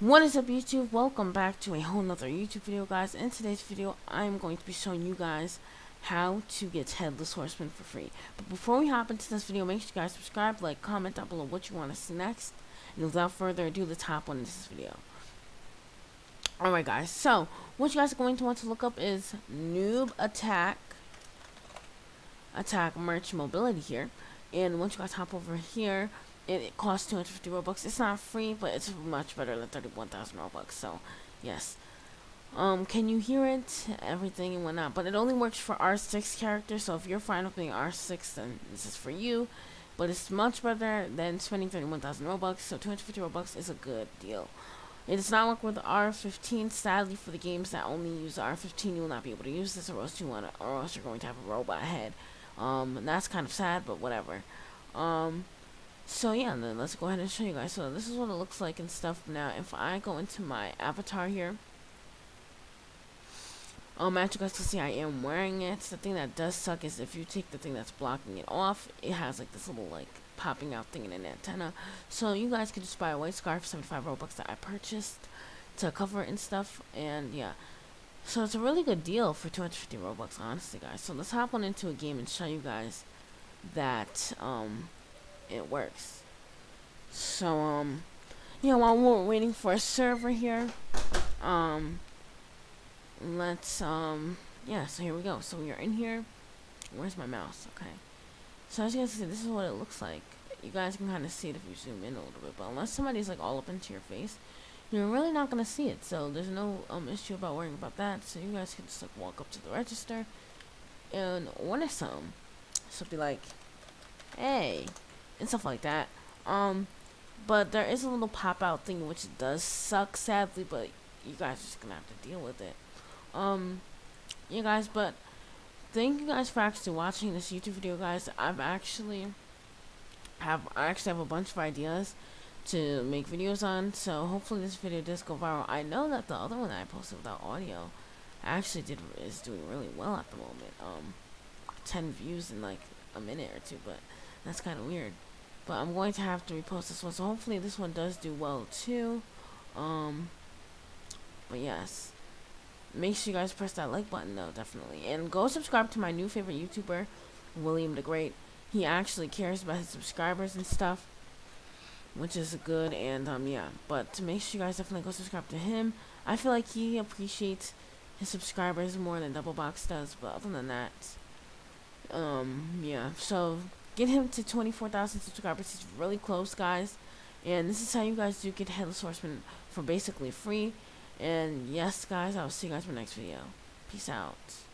What is up YouTube? Welcome back to a whole nother YouTube video guys. In today's video I'm going to be showing you guys how to get Headless Horseman for free. But before we hop into this video, make sure you guys subscribe, like, comment down below what you want to see next. And without further ado, let's hop on this video. Alright guys, so what you guys are going to want to look up is Noob Attack Attack Mech Mobility here. And once you guys hop over here, it, it costs 250 Robux. It's not free, but it's much better than 31,000 Robux. So, yes. Um, can you hear it? Everything and whatnot. But it only works for R6 characters. So if you're fine with being R6, then this is for you. But it's much better than spending 31,000 Robux. So 250 Robux is a good deal. It does not work with R15. Sadly, for the games that only use R15, you will not be able to use this, or else you want, or else you're going to have a robot head. Um, that's kind of sad, but whatever. Um, so yeah, then let's go ahead and show you guys. So this is what it looks like and stuff. Now, if I go into my avatar here, um, as you guys can see, I am wearing it. The thing that does suck is if you take the thing that's blocking it off, it has like this little like popping out thing in an antenna. So you guys can just buy a white scarf, 75 Robux that I purchased to cover it and stuff. And yeah, so it's a really good deal for 250 Robux, honestly, guys. So let's hop on into a game and show you guys that um it works. So, um, yeah, while we're waiting for a server here, um, let's, um, yeah, so here we go. So we are in here. Where's my mouse? Okay. So as you guys see, this is what it looks like. You guys can kind of see it if you zoom in a little bit, but unless somebody's like all up into your face, you're really not going to see it. So there's no um issue about worrying about that. So you guys can just like walk up to the register and order some. So be like, hey, and stuff like that. Um, but there is a little pop out thing which does suck sadly, but you guys are just gonna have to deal with it. Um, you guys, but thank you guys for actually watching this YouTube video, guys. I've actually have I actually have a bunch of ideas to make videos on, so hopefully this video does go viral. I know that the other one that I posted without audio actually did is doing really well at the moment. Um, 10 views in like a minute or two, but that's kind of weird. But I'm going to have to repost this one. So hopefully this one does do well too. Um, but yes. Make sure you guys press that like button though, definitely. And go subscribe to my new favorite YouTuber, William the Great. He actually cares about his subscribers and stuff. Which is good and um yeah. But to make sure you guys definitely go subscribe to him. I feel like he appreciates his subscribers more than Double Box does, but other than that, um, yeah. So get him to 24,000 subscribers. He's really close, guys. And this is how you guys do get Headless Horseman for basically free. And yes, guys, I'll see you guys in my next video. Peace out.